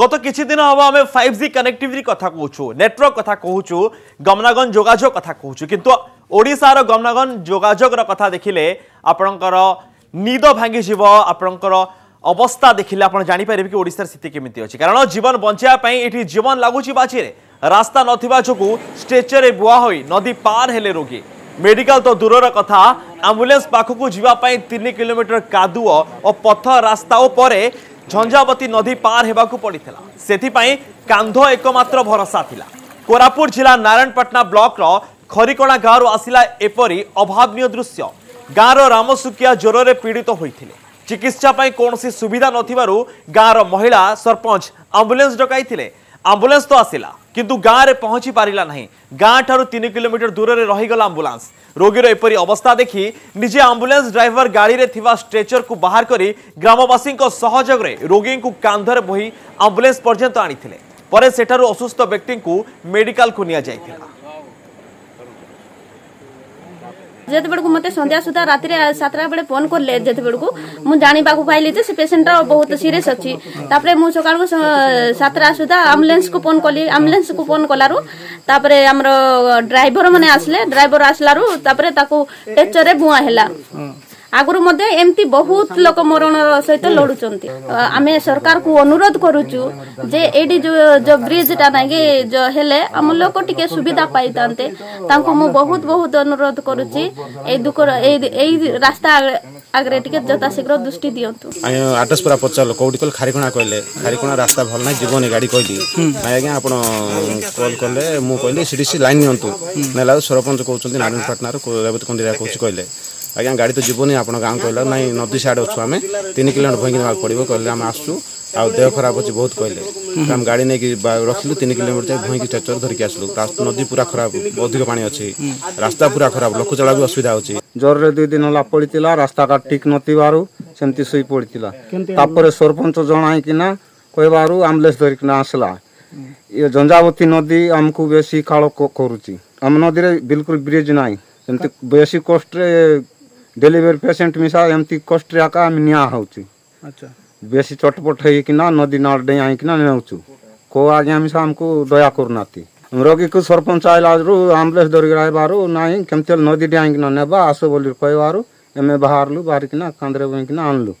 গত কিছুদিন হব আমি ফাইভ জি কনেক্টিভিটি কথা কুছু নেটওয়ার্ক কথা কুছু গমনাগন যোগাযোগ কথা কুছু কিন্তু ওড়শার গমনাগন যোগাযোগর কথা দেখলে আপনার নিদ ভাঙ্গি যাব আপনার অবস্থা দেখলে আপনার জাঁপারে কি ওড়শার স্থিতি কমিটি অনেক কারণ জীবন বঞ্চাইয়া এটি জীবন লাগুছি বাচিরে রাস্তা নথিবা যোগু স্ট্রেচরে বুয়া হয়ে নদী পার হলে রোগী মেডিকাল তো দূরর কথা আম্বুলেন্স পাখক যাওয়া তিন কিলোমিটর কাদুଅ ও পথ রাস্তা ও পরে ঝঞ্ঝাবতী নদী পার হওয়া পড়ি সেপা কান্ধ একমাত্র ভরসা লা কোরাপুট জেলা নারায়ণপাটনা ব্লকর খরিকণা গাঁরু আসিলা এপরি অভাবনীয় দৃশ্য গাঁর রামসুকিয়া জ্বরের পীড়িত হয়েছিল চিকিৎসা পাই কৌশি সুবিধা নথিবারু গাঁর মহিলা সরপঞ্চ আম্বুলেন্স ডকাইলে आंबुलांस तो आसला किंतु गाँव में पहुंची पारा ना गाँव ठारन कोमीटर दूर से रहीगला आंबुलांस रोगी एपरी अवस्था देखी निजे आंबुलांस ड्राइवर गाड़ी में स्ट्रेचर को बाहर कर ग्रामवासी रोगी को कांधर बोही आंबुलांस पर्यटन आनी से असुस्थ व्यक्ति को मेडिकल को निया जाता जति बडको मते सन्ध्या सुदा राति रे 7 बजे फोन करले जति मु जानि पागु पाइले त से पेशेंट बहुत सीरियस अछि तापरे मु सकाल को 7 रा सुदा एम्बुलेन्स को फोन कोली एम्बुलेन्स को फोन को लारु तापरे हमरो ड्राईवर माने आस्ले ड्राईवर आसलारु तापरे ताकु टेक्चर बुआ हेला ଆଗରୁ ମଧ୍ୟ ଏମିତି ବହୁତ ଲୋକ ମରଣର ସହିତ ଲଢୁଛନ୍ତି ଆମେ ସରକାରକୁ ଅନୁରୋଧ କରୁଛୁ ଯେ ଏଇଠି ଯୋଉ ବ୍ରିଜଟା ନାଇଁକି ହେଲେ ଆମ ଲୋକ ଟିକେ ସୁବିଧା ପାଇଥାନ୍ତେ ତାଙ୍କୁ ମୁଁ ବହୁତ ବହୁତ ଅନୁରୋଧ କରୁଛି ଏଇ ଦୁଃଖ ଏଇ ରାସ୍ତା ଆଗରେ ଟିକେ ଯଥାଶୀଘ୍ର ଦୃଷ୍ଟି ଦିଅନ୍ତୁ ଆଡ୍ରେସ୍ ପୁରା ପଚାରିଲୁ କୋଉଠି କହିଲେ ଖାରିକଣା କହିଲେ ଖାରିକଣା ରାସ୍ତା ଭଲ ନାହିଁ ଯିବନି ଗାଡ଼ି କହିଲି ଆଜ୍ଞା ଆପଣ କଲ୍ କଲେ ମୁଁ କହିଲି ସେଠି ସେ ଲାଇନ୍ ନିଅନ୍ତୁ ନେଲା ସରପଞ୍ଚ କହୁଛନ୍ତି ନାରାୟଣ ପାଟନାର ରେବତୀ କଣ୍ଡିରା କହୁଛି କହିଲେ ଆଜ୍ଞା ଗାଡ଼ି ତ ଯିବନି ଆପଣ ଗାଁ କହିଲେ ନାଇଁ ନଦୀ ସାଇଡ଼୍ ଅଛୁ ଆମେ ତିନି କିଲୋମିଟର ଭଇଁକି ନେବାକୁ ପଡ଼ିବ କହିଲେ ଆମେ ଆସୁଛୁ ଆଉ ଦେହ ଖରାପ ଅଛି ବହୁତ କହିଲେ ଆମେ ଗାଡ଼ି ନେଇକି ରଖିଲୁ ତିନି କିଲୋମିଟର ଯାଇ ଭଇଁକି ଷ୍ଟ୍ରେଚର ଧରିକି ଆସିଲୁ ନଦୀ ପୁରା ଖରାପ ଅଧିକ ପାଣି ଅଛି ରାସ୍ତା ପୁରା ଖରାପ ଲୋକ ବି ଅସୁବିଧା ହେଉଛି ଜ୍ୱରରେ ଦୁଇ ଦିନ ହେଲା ପଡ଼ିଥିଲା ରାସ୍ତାଘାଟ ଠିକ୍ ନଥିବାରୁ ସେମିତି ଶୋଇ ପଡ଼ିଥିଲା ତାପରେ ସରପଞ୍ଚ ଜଣାଇକିନା କହିବାରୁ ଆମ୍ବୁଲାନ୍ସ ଧରିକିନା ଆସିଲା ଇଏ ଜଞ୍ଜାବତୀ ନଦୀ ଆମକୁ ବେଶୀ କାଳ କରୁଛି ଆମ ନଦୀରେ ବିଲକୁଲ ବ୍ରିଜ୍ ନାହିଁ ସେମିତି ବେଶୀ କଷ୍ଟରେ ଡେଲିଭରି ପେସେଣ୍ଟ ମିଶା ଏମିତି କଷ୍ଟରେ ଆକା ଆମେ ନିଆ ହେଉଛି ବେଶୀ ଚଟପଟ ହେଇକିନା ନଦୀ ନାଳ ଡେଇଁ ଆଣିକିନା ନେଉଛୁ କୋଉ ଆଜ୍ଞା ମିଶା ଆମକୁ ଦୟା କରୁନାହାନ୍ତି ରୋଗୀକୁ ସରପଞ୍ଚ ଆଇଲାରୁ ଆମ୍ବୁଲାନ୍ସ ଧରିକି ଆଇବାରୁ ନାଇଁ କେମିତି ହେଲେ ନଦୀ ଡେଇଁ ଆଣିକିନା ନେବା ଆସ ବୋଲି କହିବାରୁ ଆମେ ବାହାରିଲୁ ବାହାରିକିନା କାନ୍ଧରେ ବୋହିକିନା ଆଣିଲୁ